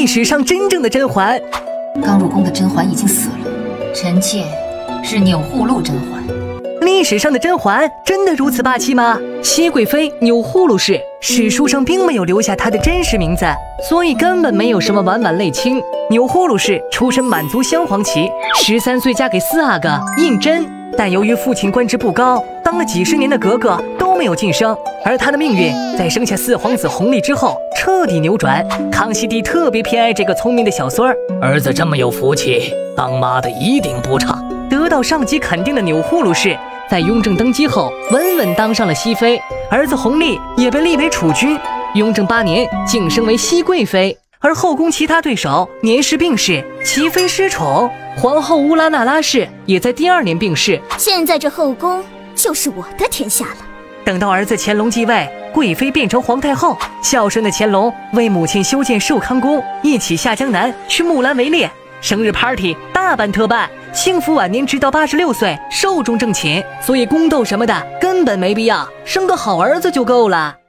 历史上真正的甄嬛。刚入宫的甄嬛已经死了，臣妾是钮祜禄甄嬛。历史上的甄嬛真的如此霸气吗？熹贵妃钮祜禄氏，史书上并没有留下她的真实名字，所以根本没有什么婉婉泪亲。钮祜禄氏出身满族镶黄旗，十三岁嫁给四阿哥胤禛，但由于父亲官职不高，当了几十年的格格都没有晋升，而他的命运在生下四皇子弘历之后彻底扭转。康熙帝特别偏爱这个聪明的小孙儿，儿子这么有福气，当妈的一定不差。得到上级肯定的钮祜禄氏。在雍正登基后，稳稳当上了熹妃，儿子弘历也被立为储君。雍正八年晋升为熹贵妃，而后宫其他对手年事病逝，齐妃失宠，皇后乌拉那拉氏也在第二年病逝。现在这后宫就是我的天下了。等到儿子乾隆继位，贵妃变成皇太后，孝顺的乾隆为母亲修建寿康宫，一起下江南去木兰围猎，生日 party 大办特办。幸福晚年，直到八十六岁寿终正寝，所以宫斗什么的根本没必要，生个好儿子就够了。